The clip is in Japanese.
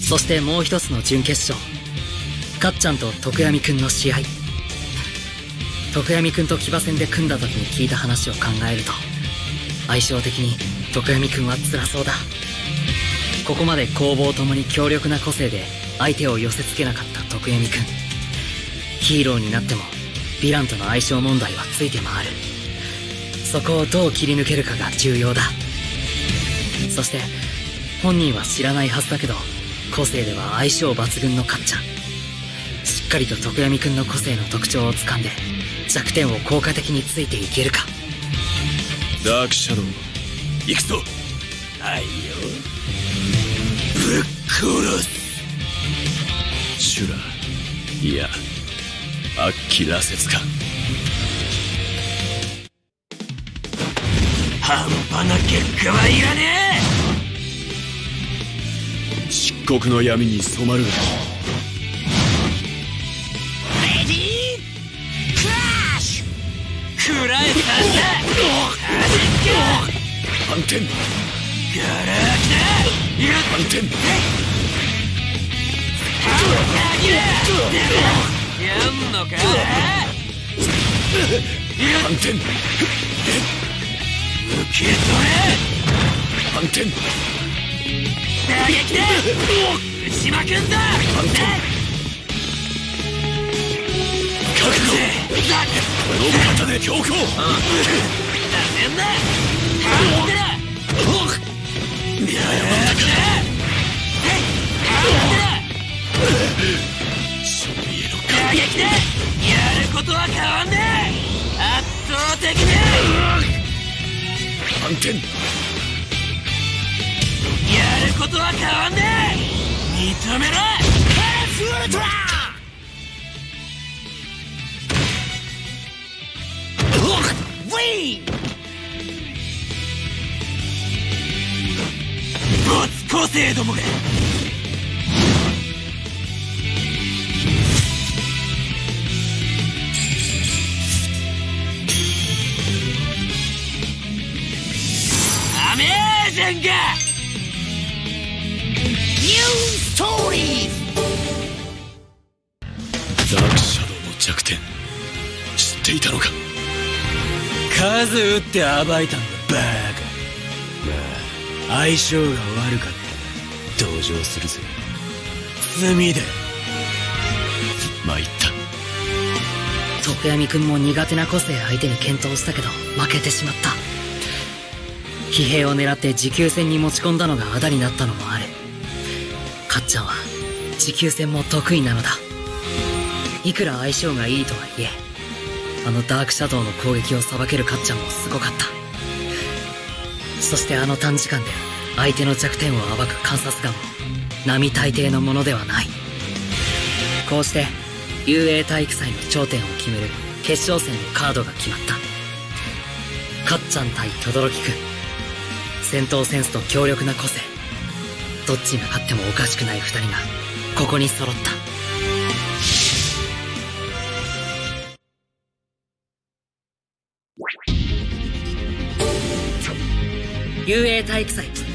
そしてもう一つの準決勝。かっちゃんと徳闇くんの試合。徳闇くんと騎馬戦で組んだ時に聞いた話を考えると相性的に徳闇くんは辛そうだ。ここまで攻防ともに強力な個性で相手を寄せつけなかった徳闇くんヒーローになってもヴィランとの相性問題はついて回る。そこをどう切り抜けるかが重要だ。そして本人は知らないはずだけど個性では相性抜群のかっちゃん。しっかりと徳闇くんの個性の特徴をつかんで弱点を効果的についていけるか。ダークシャドウ行くぞ。はいよ。ぶっ殺す。シュラいやアッキラセツか。半端な結果はいらねえ漆黒の闇に染まる。レディークラッシュ食らえたんだ。反転ガラ反転やんのか。反転。受け取れ。反転打撃で打ちまくんだ。覚悟この方で強行だ。せんな頼んでらややったか勝利への打撃でやることは変わんねえ圧倒的に反転ことは変わんねえ認めろカラスウルトラウィン没個性どもがアメージングストーリーダークシャドウの弱点知っていたのか？数打って暴いたんだバーカ。まあ相性が悪かったら同情するぜ。罪だ参った。徳闇くんも苦手な個性相手に検討したけど負けてしまった。騎兵を狙って持久戦に持ち込んだのがあだになったのもあるかっちゃんは持久戦も得意なのだ。いくら相性がいいとはいえあのダークシャドウの攻撃をさばけるかっちゃんもすごかった。そしてあの短時間で相手の弱点を暴く観察眼も並大抵のものではない。こうして雄英体育祭の頂点を決める決勝戦のカードが決まった。かっちゃん対轟く戦闘センスと強力な個性。どっちが勝ってもおかしくない2人がここに揃った。雄英体育祭。